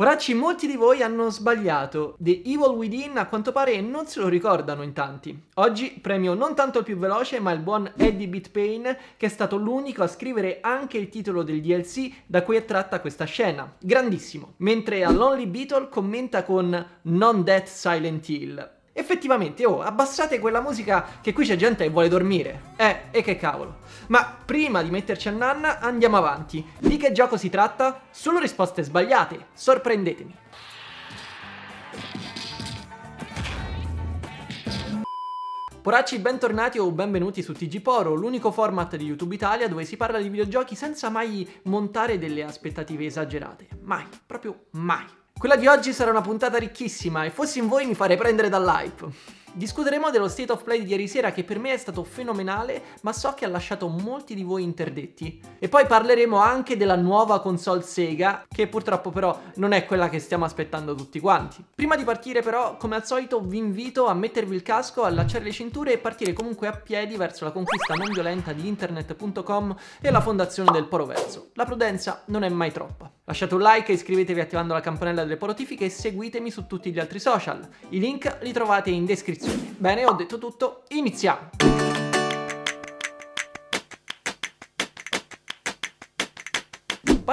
Poracci, molti di voi hanno sbagliato. The Evil Within a quanto pare non se lo ricordano in tanti. Oggi premio non tanto il più veloce, ma il buon Eddie Bitpain, che è stato l'unico a scrivere anche il titolo del DLC da cui è tratta questa scena. Grandissimo. Mentre a Lonely Beetle commenta con Non Death Silent Hill. Effettivamente, oh, abbassate quella musica che qui c'è gente che vuole dormire. Eh, e che cavolo. Ma prima di metterci a nanna, andiamo avanti. Di che gioco si tratta? Solo risposte sbagliate. Sorprendetemi. Poracci, bentornati o benvenuti su TG Poro, l'unico format di YouTube Italia dove si parla di videogiochi senza mai montare delle aspettative esagerate. Mai, proprio mai. Quella di oggi sarà una puntata ricchissima e fossi in voi mi farei prendere dall'hype. Discuteremo dello State of Play di ieri sera che per me è stato fenomenale, ma so che ha lasciato molti di voi interdetti. E poi parleremo anche della nuova console Sega, che purtroppo però non è quella che stiamo aspettando tutti quanti. Prima di partire però, come al solito, vi invito a mettervi il casco, allacciare le cinture e partire comunque a piedi verso la conquista non violenta di internet.com e la fondazione del Poroverso. La prudenza non è mai troppa. Lasciate un like iscrivetevi attivando la campanella delle porotifiche e seguitemi su tutti gli altri social. I link li trovate in descrizione descrizione. Bene, ho detto tutto, iniziamo!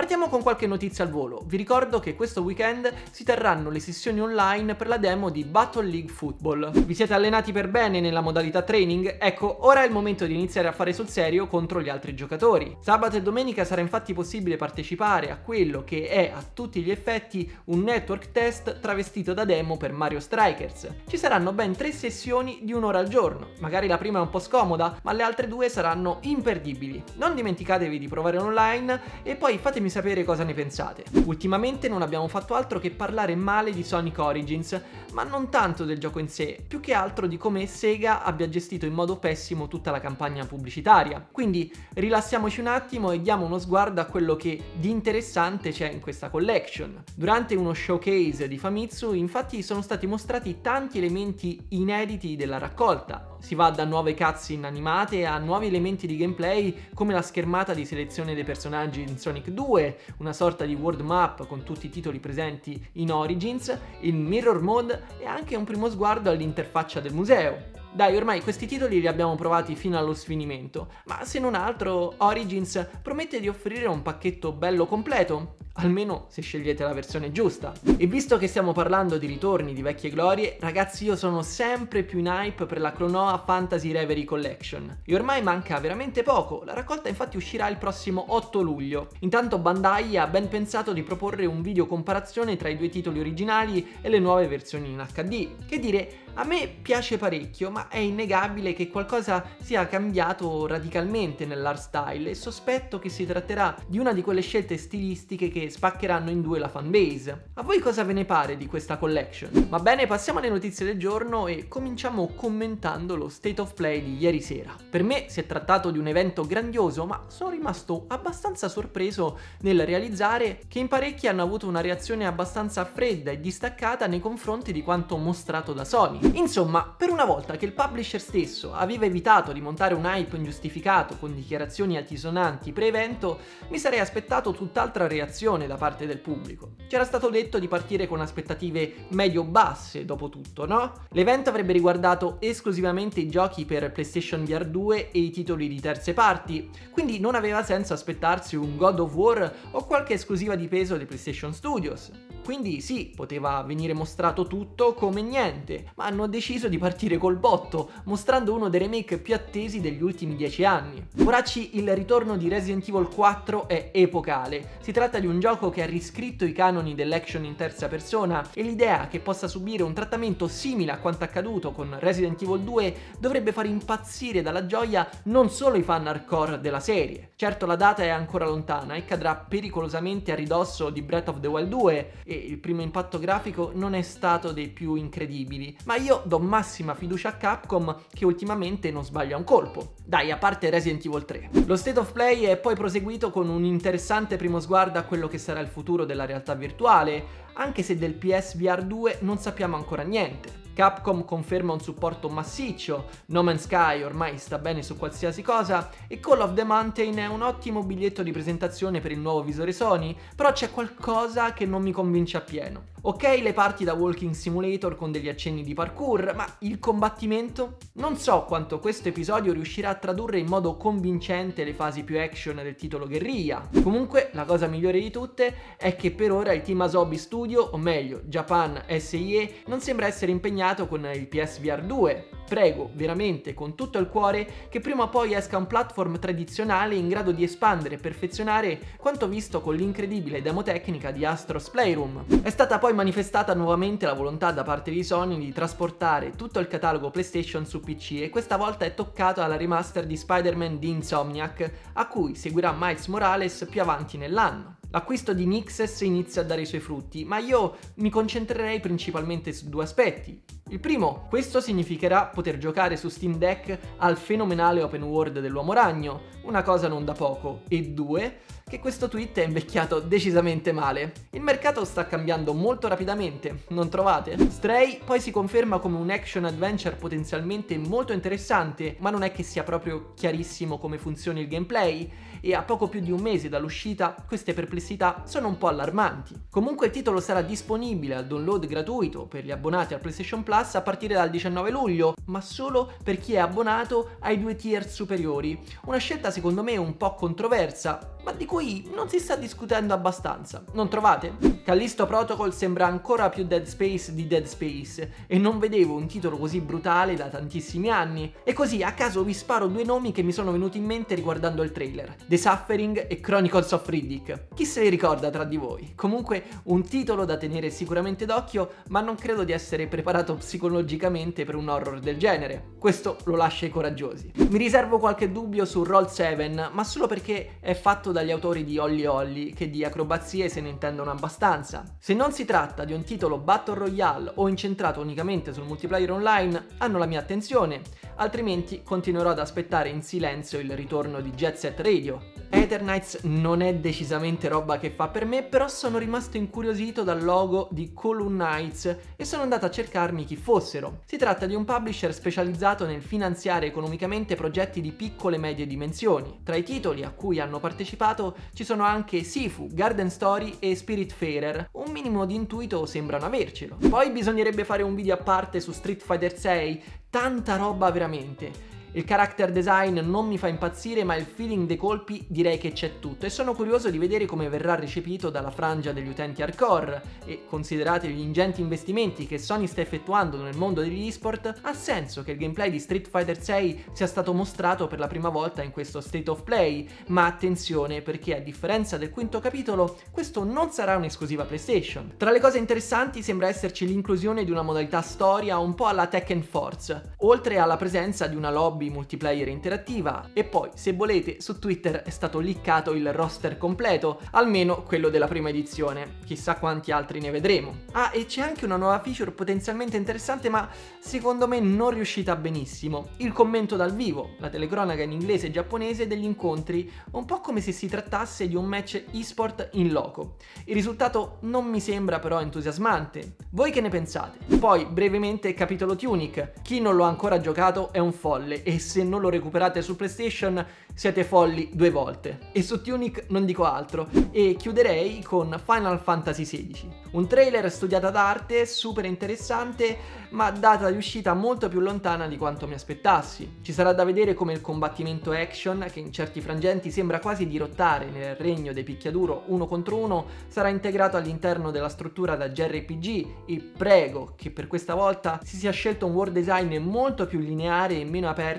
Partiamo con qualche notizia al volo. Vi ricordo che questo weekend si terranno le sessioni online per la demo di Battle League Football. Vi siete allenati per bene nella modalità training? Ecco, ora è il momento di iniziare a fare sul serio contro gli altri giocatori. Sabato e domenica sarà infatti possibile partecipare a quello che è a tutti gli effetti un network test travestito da demo per Mario Strikers. Ci saranno ben tre sessioni di un'ora al giorno. Magari la prima è un po' scomoda, ma le altre due saranno imperdibili. Non dimenticatevi di provare online e poi fatemi fatemi sapere cosa ne pensate. Ultimamente non abbiamo fatto altro che parlare male di Sonic Origins, ma non tanto del gioco in sé, più che altro di come Sega abbia gestito in modo pessimo tutta la campagna pubblicitaria. Quindi rilassiamoci un attimo e diamo uno sguardo a quello che di interessante c'è in questa collection. Durante uno showcase di Famitsu, infatti, sono stati mostrati tanti elementi inediti della raccolta, si va da nuove cutscene animate a nuovi elementi di gameplay come la schermata di selezione dei personaggi in Sonic 2, una sorta di world map con tutti i titoli presenti in Origins, il mirror mode e anche un primo sguardo all'interfaccia del museo. Dai, ormai questi titoli li abbiamo provati fino allo sfinimento, ma se non altro Origins promette di offrire un pacchetto bello completo, almeno se scegliete la versione giusta. E visto che stiamo parlando di ritorni di vecchie glorie, ragazzi io sono sempre più in hype per la Clonoa Fantasy Reverie Collection. E ormai manca veramente poco, la raccolta infatti uscirà il prossimo 8 luglio. Intanto Bandai ha ben pensato di proporre un video comparazione tra i due titoli originali e le nuove versioni in HD. Che dire, a me piace parecchio, ma è innegabile che qualcosa sia cambiato radicalmente nell'art style e sospetto che si tratterà di una di quelle scelte stilistiche che spaccheranno in due la fanbase. A voi cosa ve ne pare di questa collection? Va bene, passiamo alle notizie del giorno e cominciamo commentando lo state of play di ieri sera. Per me si è trattato di un evento grandioso, ma sono rimasto abbastanza sorpreso nel realizzare che in parecchi hanno avuto una reazione abbastanza fredda e distaccata nei confronti di quanto mostrato da Sony. Insomma, per una volta che il publisher stesso aveva evitato di montare un hype ingiustificato con dichiarazioni altisonanti pre-evento, mi sarei aspettato tutt'altra reazione da parte del pubblico. C'era stato detto di partire con aspettative medio-basse, dopo tutto, no? L'evento avrebbe riguardato esclusivamente i giochi per PlayStation VR 2 e i titoli di terze parti, quindi non aveva senso aspettarsi un God of War o qualche esclusiva di peso di PlayStation Studios. Quindi sì, poteva venire mostrato tutto come niente, ma hanno deciso di partire col botto, mostrando uno dei remake più attesi degli ultimi dieci anni. Poracci, il ritorno di Resident Evil 4 è epocale. Si tratta di un gioco che ha riscritto i canoni dell'action in terza persona e l'idea che possa subire un trattamento simile a quanto accaduto con Resident Evil 2 dovrebbe far impazzire dalla gioia non solo i fan hardcore della serie. Certo la data è ancora lontana e cadrà pericolosamente a ridosso di Breath of the Wild 2 e il primo impatto grafico non è stato dei più incredibili, ma io do massima fiducia a Capcom che ultimamente non sbaglia un colpo. Dai, a parte Resident Evil 3. Lo State of Play è poi proseguito con un interessante primo sguardo a quello che sarà il futuro della realtà virtuale, anche se del PSVR 2 non sappiamo ancora niente. Capcom conferma un supporto massiccio, No Man's Sky ormai sta bene su qualsiasi cosa e Call of the Mountain è un ottimo biglietto di presentazione per il nuovo visore Sony, però c'è qualcosa che non mi convince appieno. Ok le parti da walking simulator con degli accenni di parkour, ma il combattimento? Non so quanto questo episodio riuscirà a tradurre in modo convincente le fasi più action del titolo guerriglia. Comunque la cosa migliore di tutte è che per ora il team Asobi Studio, o meglio Japan SIE, non sembra essere impegnato con il PSVR 2, Prego veramente con tutto il cuore che prima o poi esca un platform tradizionale in grado di espandere e perfezionare quanto visto con l'incredibile demo tecnica di Astro's Playroom. È stata poi manifestata nuovamente la volontà da parte di Sony di trasportare tutto il catalogo PlayStation su PC e questa volta è toccato alla remaster di Spider-Man di Insomniac, a cui seguirà Miles Morales più avanti nell'anno. L'acquisto di Nixes inizia a dare i suoi frutti, ma io mi concentrerei principalmente su due aspetti. Il primo, questo significherà poter giocare su Steam Deck al fenomenale open world dell'Uomo Ragno, una cosa non da poco. E due, che questo tweet è invecchiato decisamente male. Il mercato sta cambiando molto rapidamente, non trovate? Stray poi si conferma come un action adventure potenzialmente molto interessante, ma non è che sia proprio chiarissimo come funzioni il gameplay e a poco più di un mese dall'uscita queste perplessità sono un po' allarmanti. Comunque il titolo sarà disponibile al download gratuito per gli abbonati al PlayStation Plus a partire dal 19 luglio, ma solo per chi è abbonato ai due tier superiori. Una scelta secondo me un po' controversa, ma di cui non si sta discutendo abbastanza. Non trovate? Callisto Protocol sembra ancora più Dead Space di Dead Space e non vedevo un titolo così brutale da tantissimi anni. E così a caso vi sparo due nomi che mi sono venuti in mente riguardando il trailer. The Suffering e Chronicles of Riddick. Chi se li ricorda tra di voi? Comunque un titolo da tenere sicuramente d'occhio, ma non credo di essere preparato psicologicamente per un horror del genere. Questo lo lascia ai coraggiosi. Mi riservo qualche dubbio su Roll 7, ma solo perché è fatto dagli autori di Holly Holly, che di acrobazie se ne intendono abbastanza. Se non si tratta di un titolo Battle Royale o incentrato unicamente sul multiplayer online, hanno la mia attenzione, altrimenti continuerò ad aspettare in silenzio il ritorno di Jet Set Radio. Eternights non è decisamente roba che fa per me, però sono rimasto incuriosito dal logo di Column Knights e sono andato a cercarmi chi fossero. Si tratta di un publisher specializzato nel finanziare economicamente progetti di piccole e medie dimensioni. Tra i titoli a cui hanno partecipato ci sono anche Sifu, Garden Story e Spiritfarer. Un minimo di intuito sembrano avercelo. Poi bisognerebbe fare un video a parte su Street Fighter 6, tanta roba veramente. Il character design non mi fa impazzire, ma il feeling dei colpi direi che c'è tutto. E sono curioso di vedere come verrà recepito dalla frangia degli utenti hardcore. E considerati gli ingenti investimenti che Sony sta effettuando nel mondo degli esport, ha senso che il gameplay di Street Fighter 6 sia stato mostrato per la prima volta in questo State of Play, ma attenzione perché a differenza del quinto capitolo, questo non sarà un'esclusiva PlayStation. Tra le cose interessanti sembra esserci l'inclusione di una modalità storia un po' alla Tekken Force, oltre alla presenza di una lobby lobby multiplayer interattiva e poi, se volete, su Twitter è stato liccato il roster completo, almeno quello della prima edizione. Chissà quanti altri ne vedremo. Ah, e c'è anche una nuova feature potenzialmente interessante, ma secondo me non riuscita benissimo. Il commento dal vivo, la telecronaca in inglese e giapponese degli incontri, un po' come se si trattasse di un match esport in loco. Il risultato non mi sembra però entusiasmante. Voi che ne pensate? Poi, brevemente, capitolo Tunic. Chi non lo ha ancora giocato è un folle e se non lo recuperate su PlayStation siete folli due volte. E su Tunic non dico altro. E chiuderei con Final Fantasy XVI. Un trailer studiato ad arte, super interessante, ma data di uscita molto più lontana di quanto mi aspettassi. Ci sarà da vedere come il combattimento action, che in certi frangenti sembra quasi dirottare nel regno dei picchiaduro uno contro uno, sarà integrato all'interno della struttura da JRPG e prego che per questa volta si sia scelto un world design molto più lineare e meno aperto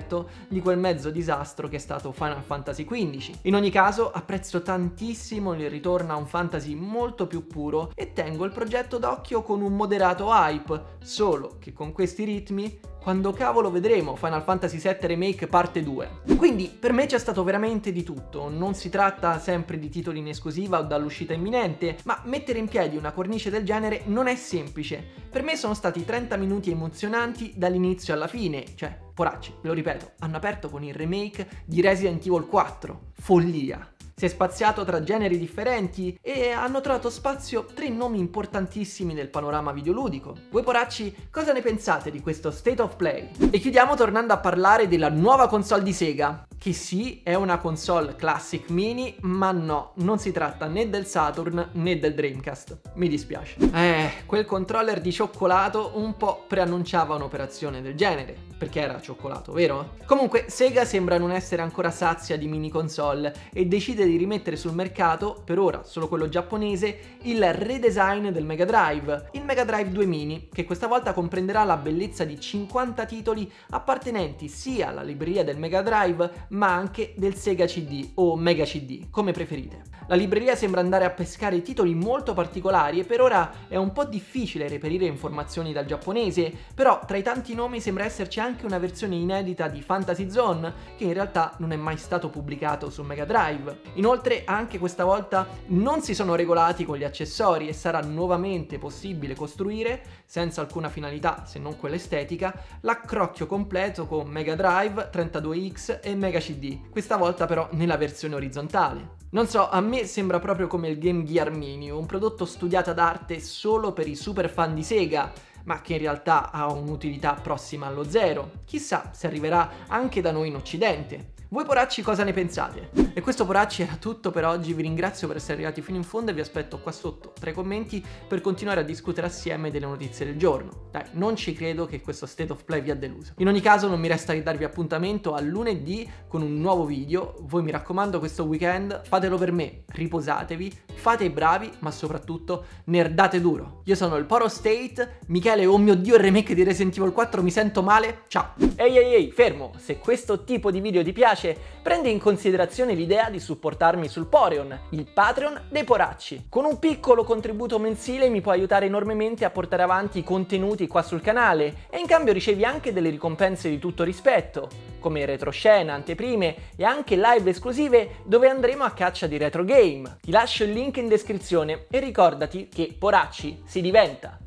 di quel mezzo disastro che è stato Final Fantasy XV. In ogni caso apprezzo tantissimo il ritorno a un fantasy molto più puro e tengo il progetto d'occhio con un moderato hype, solo che con questi ritmi quando cavolo vedremo Final Fantasy VII Remake parte 2. Quindi per me c'è stato veramente di tutto, non si tratta sempre di titoli in esclusiva o dall'uscita imminente, ma mettere in piedi una cornice del genere non è semplice. Per me sono stati 30 minuti emozionanti dall'inizio alla fine, cioè, poracci, ve lo ripeto, hanno aperto con il remake di Resident Evil 4. Follia. Si è spaziato tra generi differenti e hanno trovato spazio tre nomi importantissimi nel panorama videoludico. Voi poracci, cosa ne pensate di questo State of Play? E chiudiamo tornando a parlare della nuova console di Sega, che sì, è una console Classic Mini, ma no, non si tratta né del Saturn né del Dreamcast. Mi dispiace. Eh, quel controller di cioccolato un po' preannunciava un'operazione del genere, perché era cioccolato, vero? Comunque, Sega sembra non essere ancora sazia di mini console e decide di rimettere sul mercato, per ora solo quello giapponese, il redesign del Mega Drive, il Mega Drive 2 Mini, che questa volta comprenderà la bellezza di 50 titoli appartenenti sia alla libreria del Mega Drive ma anche del Sega CD o Mega CD, come preferite. La libreria sembra andare a pescare titoli molto particolari e per ora è un po' difficile reperire informazioni dal giapponese, però tra i tanti nomi sembra esserci anche una versione inedita di Fantasy Zone che in realtà non è mai stato pubblicato su Mega Drive. Inoltre anche questa volta non si sono regolati con gli accessori e sarà nuovamente possibile costruire, senza alcuna finalità se non quella estetica, l'accrocchio completo con Mega Drive, 32X e Mega CD, questa volta però nella versione orizzontale. Non so, a me sembra proprio come il Game Gear Mini, un prodotto studiato ad arte solo per i super fan di Sega, ma che in realtà ha un'utilità prossima allo zero. Chissà se arriverà anche da noi in Occidente. Voi poracci cosa ne pensate? E questo poracci era tutto per oggi, vi ringrazio per essere arrivati fino in fondo e vi aspetto qua sotto tra i commenti per continuare a discutere assieme delle notizie del giorno. Dai, non ci credo che questo state of play vi ha deluso. In ogni caso non mi resta che darvi appuntamento a lunedì con un nuovo video, voi mi raccomando questo weekend fatelo per me, riposatevi, fate i bravi, ma soprattutto nerdate duro. Io sono il Poro State, Michele, oh mio dio il remake di Resident Evil 4 mi sento male, ciao! Ehi ehi ehi, fermo, se questo tipo di video ti piace prendi in considerazione l'idea di supportarmi sul Poreon, il Patreon dei poracci. Con un piccolo contributo mensile mi puoi aiutare enormemente a portare avanti i contenuti qua sul canale e in cambio ricevi anche delle ricompense di tutto rispetto, come retroscena, anteprime e anche live esclusive dove andremo a caccia di retro game. Ti lascio il link in descrizione e ricordati che poracci si diventa.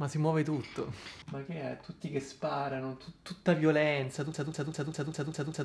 Ma si muove tutto. Ma che è? Tutti che sparano, tutta violenza, tutta, tutta, tutta, tutta, tutta, tutta, tutta.